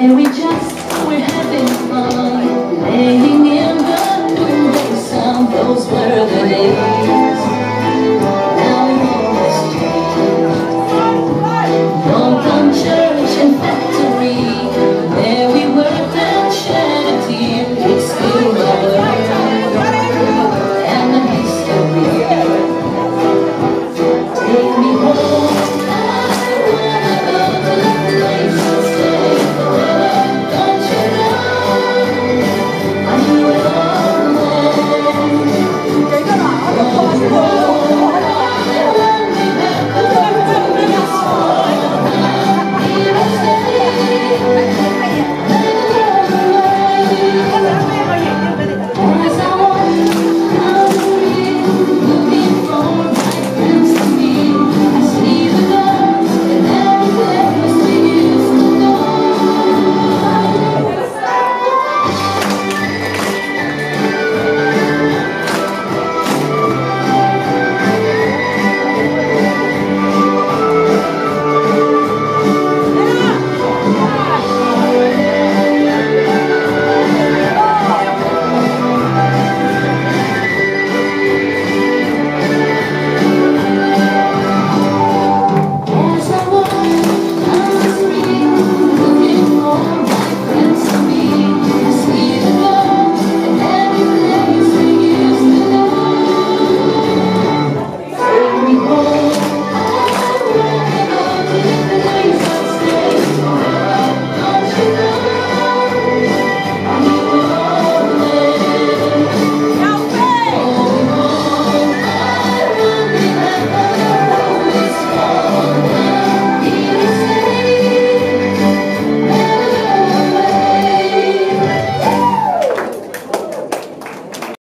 And we just, we're having fun. Oh.